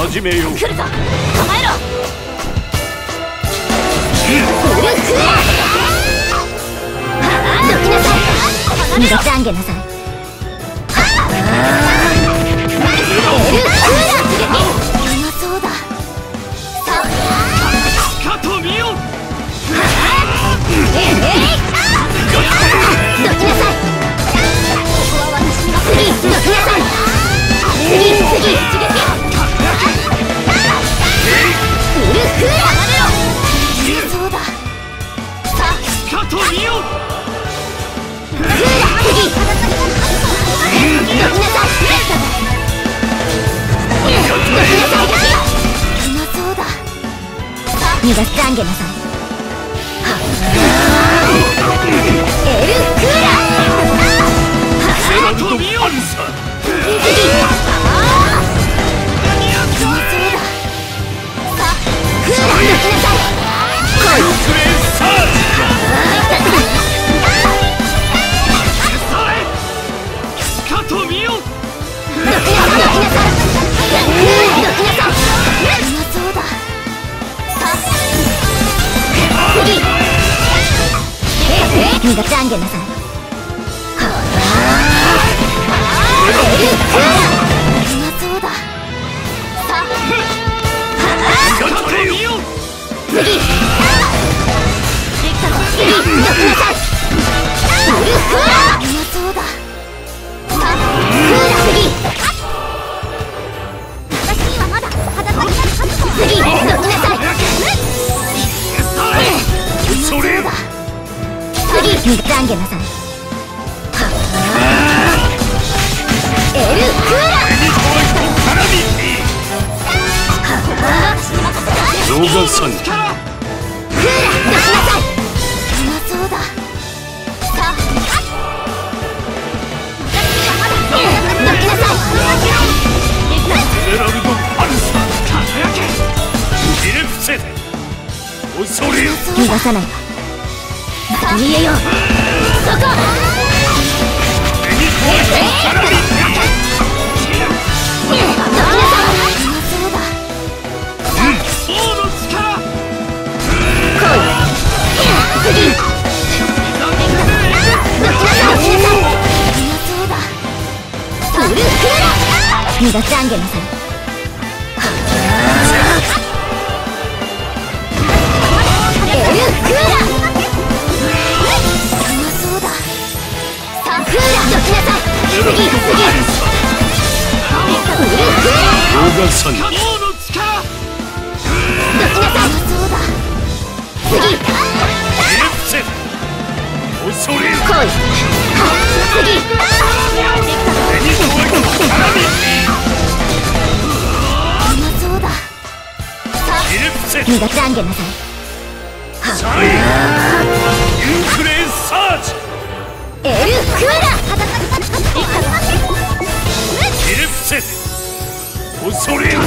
始めよう。来るぞ。構えろ。ウルクラどきなさい。逃がしてあげなさい逃がしてあげなさい。がしてあげなさい次次どきなさい逃がしてあげなさい。エルクーラ絡私に任せなみローガさんクーラどきなさいうまそうださあどきなさいゼラルド・パルサ輝けディレクセ恐れよ逃がさないわ見えよう。そう。だ王の力来い次どきなさいしてあげないインユンクレーサージ恐れよ